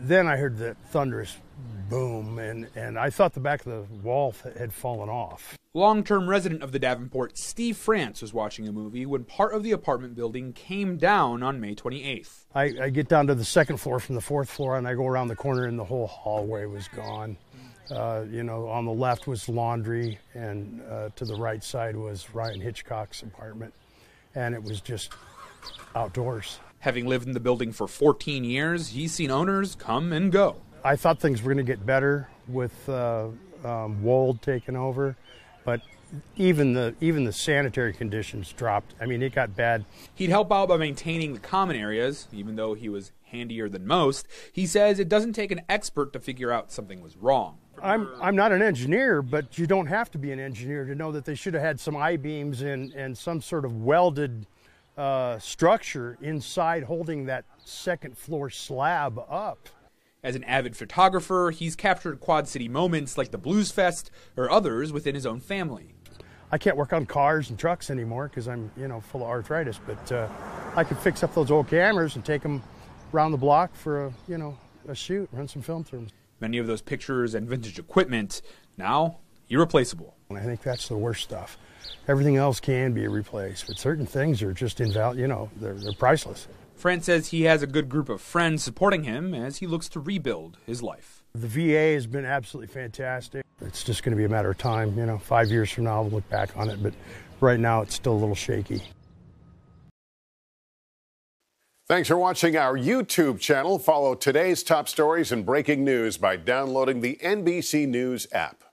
Then I heard that thunderous boom, and, and I thought the back of the wall had fallen off. Long term resident of the Davenport, Steve France, was watching a movie when part of the apartment building came down on May 28th. I, I get down to the second floor from the fourth floor, and I go around the corner, and the whole hallway was gone. Uh, you know, on the left was laundry, and uh, to the right side was Ryan Hitchcock's apartment, and it was just outdoors. Having lived in the building for 14 years, he's seen owners come and go. I thought things were going to get better with uh, um, Wold taking over, but even the even the sanitary conditions dropped. I mean, it got bad. He'd help out by maintaining the common areas, even though he was handier than most. He says it doesn't take an expert to figure out something was wrong. I'm I'm not an engineer, but you don't have to be an engineer to know that they should have had some I beams and and some sort of welded uh, structure inside holding that second floor slab up. As an avid photographer, he's captured Quad City moments like the Blues Fest or others within his own family. I can't work on cars and trucks anymore because I'm, you know, full of arthritis. But uh, I could fix up those old cameras and take them around the block for a, you know, a shoot, run some film through them. Many of those pictures and vintage equipment now irreplaceable. I think that's the worst stuff. Everything else can be replaced, but certain things are just invaluable. You know, they're, they're priceless. France says he has a good group of friends supporting him as he looks to rebuild his life. The VA has been absolutely fantastic. It's just going to be a matter of time. You know, five years from now, I'll look back on it, but right now it's still a little shaky. Thanks for watching our YouTube channel. Follow today's top stories and breaking news by downloading the NBC News app.